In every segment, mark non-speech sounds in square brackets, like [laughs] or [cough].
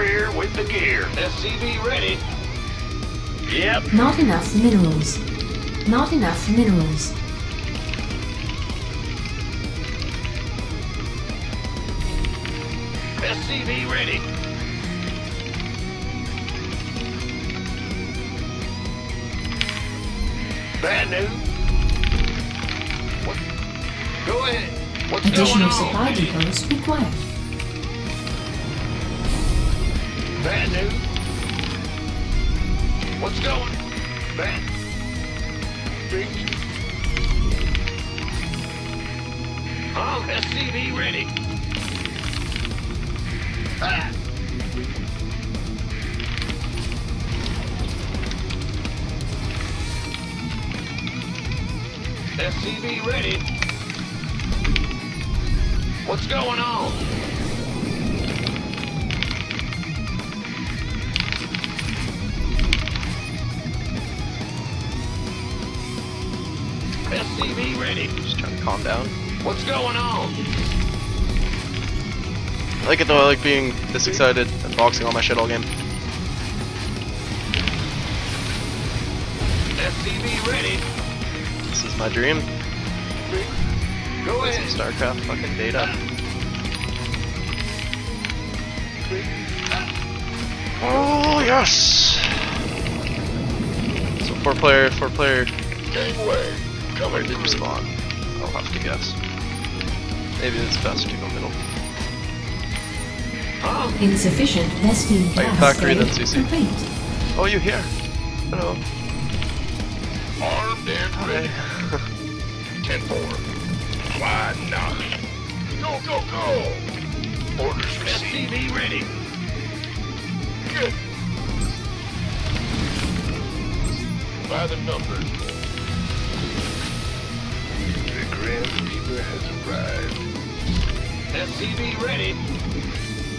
In rear with the gear. SCV ready. Yep. Not enough minerals. Not enough minerals. SCV ready. Bad news. What? Go ahead. What's Additional supply depots required. Bad news. What's going? Bad. Big. All SCV ready. Ah. SCV ready. What's going on? SCV ready. Just trying to calm down. What's going on? I like it though, I like being this excited and boxing all my shit all game. SCV ready. This is my dream. Go Play some. StarCraft fucking data. Oh yes! So four player, four player, Gangway. where Coming did you through. spawn? I'll have to guess. Maybe it's best to go middle. Huh? Insufficient Vespene Like gas factory, then stage CC. complete. Oh, you here? Hello. Armed and ready. Hi. 10-4. Why not? Go, go, go! Orders received. SCV ready. Good. By the numbers. Reaper has arrived. SCV ready.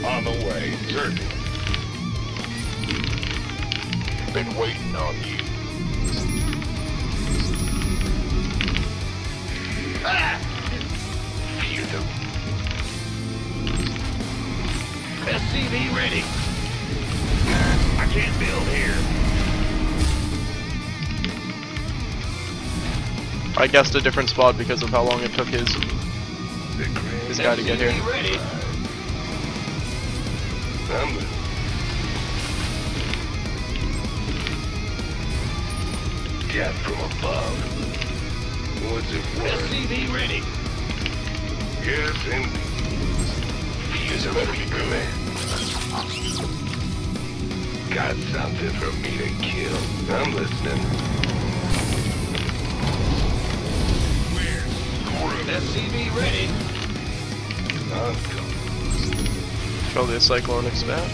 On the way, certain. Been waiting on you. Ah! Hear them. SCV ready. I can't build here. I guessed a different spot because of how long it took his his guy to get here. SCV ready. I'm Death from above. What's it worth? SCV ready. Yes, indeed. Use a better be good. Got something for me to kill. I'm listening. SCV ready. I'm. Probably a cyclone expand.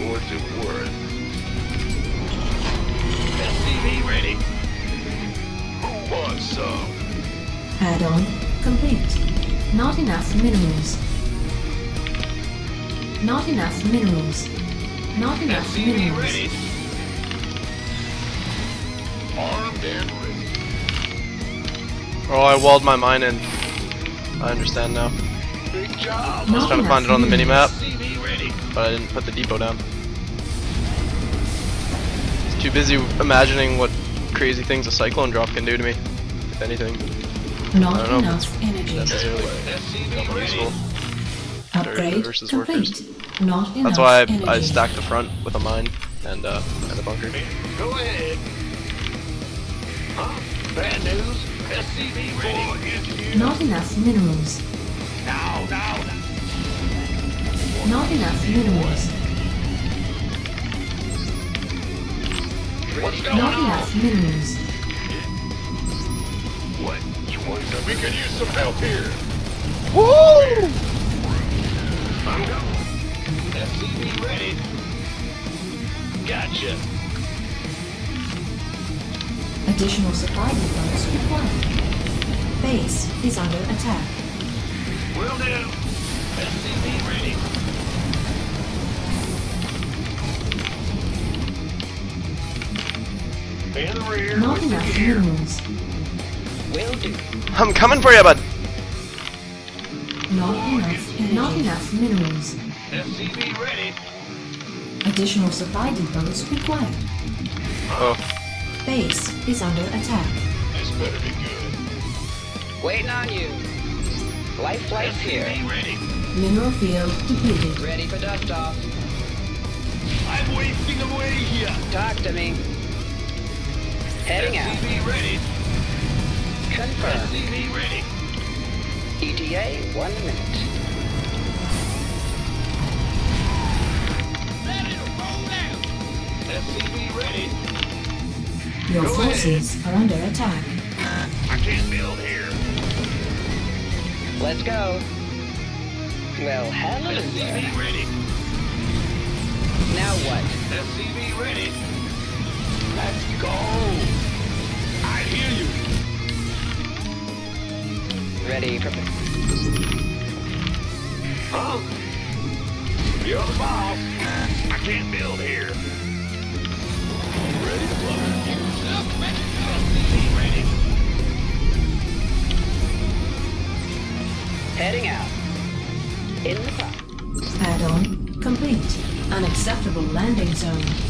What's it worth? SCV ready. Who wants some? Add-on complete. Not enough minerals. Not enough minerals. Not enough SCV minerals. ready. Armed and ready. Oh, I walled my mine in. I understand now. Big job. I was trying to find it on the mini map, but I didn't put the depot down. It's too busy imagining what crazy things a cyclone drop can do to me, if anything. Not I don't know if enough energy. Necessarily useful. Upgrade versus complete. Not enough That's why I, energy. I stacked the front with a mine and uh, and a bunker. Go ahead. Huh? Bad news. SCV ready. Not enough minerals. Now, now, now. Not enough minerals. What's going Not on? enough minerals. What? You want some? We could use some help here. Woo! I'm going. SCV ready. Gotcha. Additional supply depots required. Base is under attack. Will do. SCV ready. In the rear Not enough gear. minerals. Will do. I'm coming for you, bud. Not enough. Not enough minerals. SCV ready. Additional supply depots required. Oh, Base is under attack. This better be good. Waiting on you. Life flight's here. Ready. Mineral field depleted. Ready for dust off. I'm wasting away here. Talk to me. Heading out. SCV ready. Confirm. SCV ready. ETA, one minute. Ready to roll out. SCV ready. Your Go ahead. forces are under attack. I can't build here. Let's go. Well, hallelujah. SCV ready. Now what? SCV ready. Let's go. I hear you. Ready for... Huh? You're the boss. I can't build here. Zone.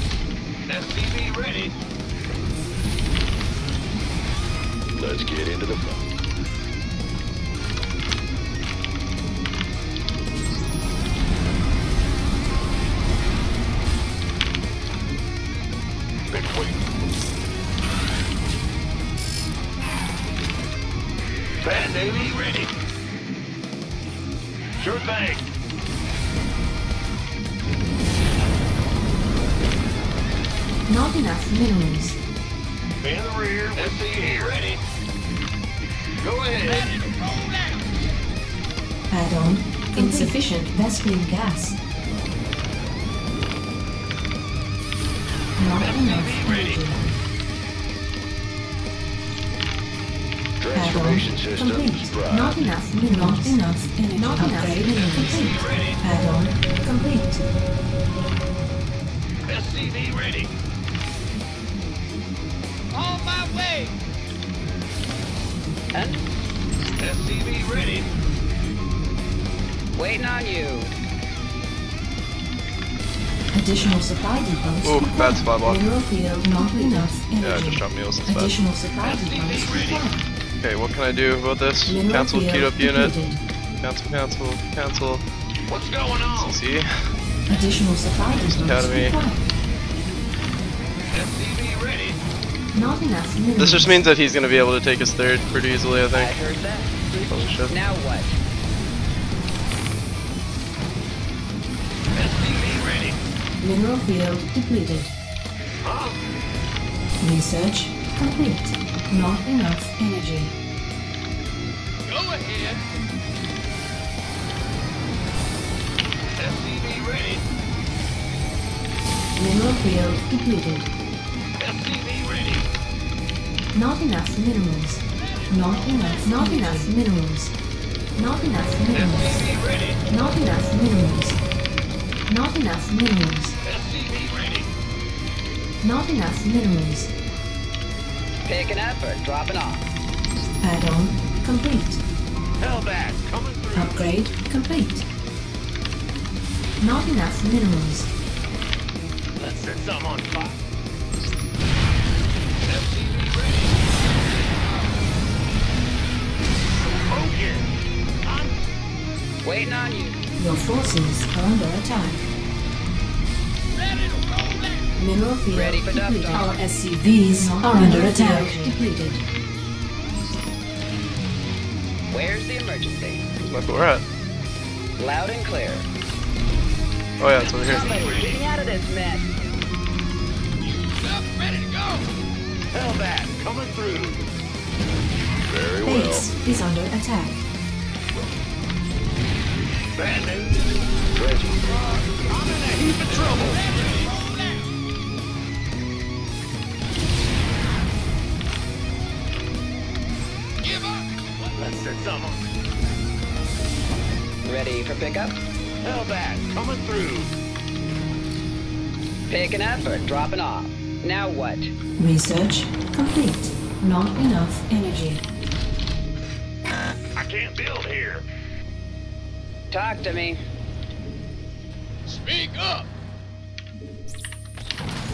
Add-on insufficient Vespene gas. Not enough ready. Transformation Add-on systems complete. drive. Not enough minerals. Not enough energy. Not enough minerals. Complete. ready. Add-on complete. SCV ready. On my way! And SCV ready. Waiting on you. Additional supply depots. Ooh, bad spy block. Mineral field not enough energy. yeah, I just shot meals instead. Additional supply depots. Okay, what can I do about this? Mineral Cancel field queued up unit. depleted. Cancel, cancel, cancel. What's going on? CC. Additional supply depots Academy. SCV ready. Not enough minerals. This just means that he's gonna be able to take his third pretty easily, I think. I think. heard that. Holy shit. Now what? Mineral field depleted. Huh? Research complete. Not enough energy. Go ahead! SCV ready. Mineral field depleted. SCV ready. Not enough minerals. Not enough. Not enough minerals. Not enough minerals. Not enough minerals. Not enough minerals. SCV ready. Not enough minerals. Picking up or dropping off? Add-on complete. Hellbat coming through. Upgrade complete. Not enough minerals. Let's set some on fire. SCV ready. Oh, okay. I'm Waiting on you. Your forces are under attack. Ready to roll out! Mineral field Ready for depleted. Our SCVs are under attack. Depleted. Where's the emergency? Look where we're at. Loud and clear. Oh yeah, it's over here. Somebody get me out of this mess. Up, ready to go! Hellbat coming through. Very Base is under attack. Bad I'm in a heap of trouble. Give up! Let's set some on. Ready for pickup? Hellbat coming through. Picking up or dropping off? Now what? Research complete. Not enough energy. Talk to me. Speak up.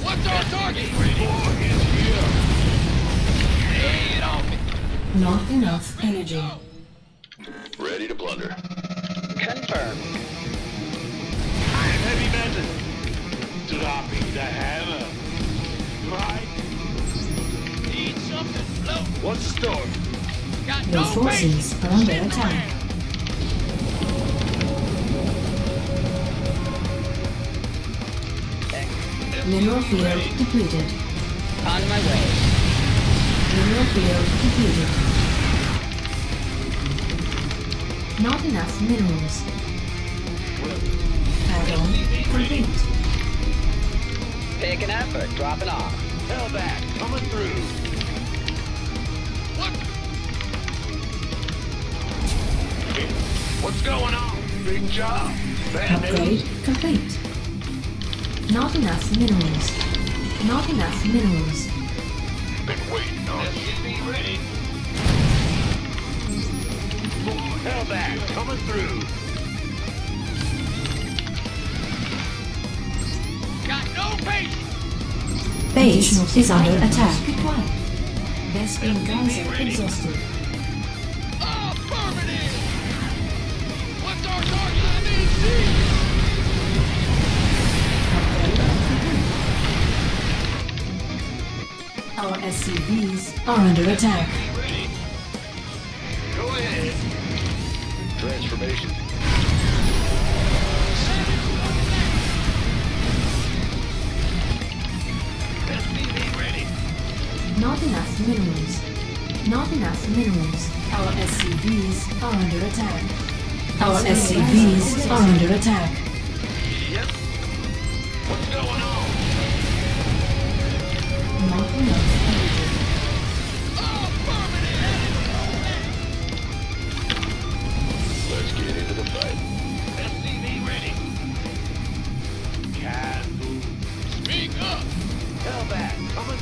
What's our target? Lay it on me. Not enough energy. Ready to plunder. Confirm. I'm heavy metal. Dropping the hammer. Right? Need something float. What's the story? Got Your no forces are under attack. Mineral field depleted. On my way. Mineral field depleted. Not enough minerals. Add-on complete. Taking effort. Dropping off. Hellbat, coming through. What? What's going on? Big job. Bad Upgrade complete. Not enough minerals. Not enough minerals. Been waiting on SCV ready. Hellbat, coming through. Got no base. Base is under attack. Vespene geyser exhausted. SCVs are under attack. Ready. Go ahead. Transformation. SCV ready. Not enough minerals. Not enough minerals. Our SCVs are under attack. Our SCVs are under attack.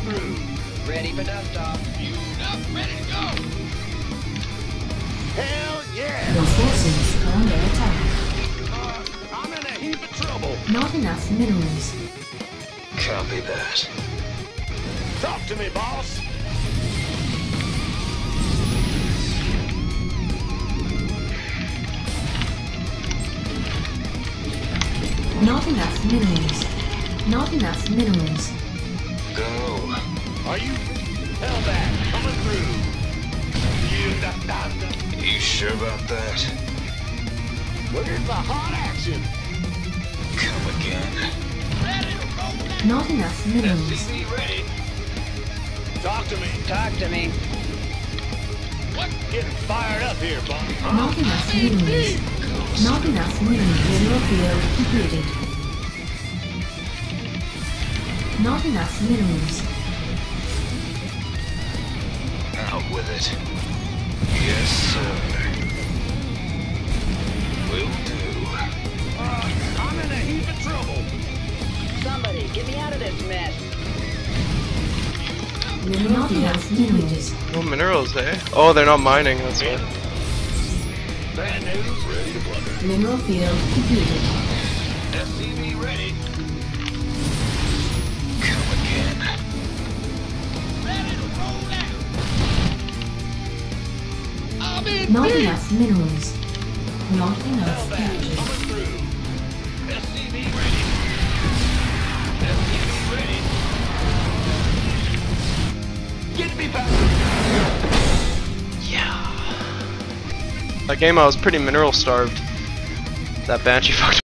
Hellbat, coming through. Ready for dust off. Fueled up. Ready to go. Hell yeah! Your forces are under attack. Uh, I'm in a heap of trouble. Not enough minerals. Copy that. Talk to me, boss. Not enough minerals. Not enough minerals. Go. Are you Hellbat coming through? You da da da. You sure about that? Where's the hot action? Come again. Ready to roll out. Not enough minerals. SCV ready. Talk to me. Talk to me. What? Getting fired up here, Bob. Not enough minerals. Not enough minerals. Mineral field depleted. Not enough minerals. It. Yes, sir. Will do. Uh, I'm in a heap of trouble. Somebody, get me out of this mess. Not enough minerals. No minerals, eh? Oh, they're not mining, that's why. Bad news. Ready to plunder. Mineral field depleted. Not deep. enough minerals. Not enough Hellbat energy. coming. SCV ready. SCV ready. Get me back. That game I was pretty mineral starved. That Banshee [laughs] fucked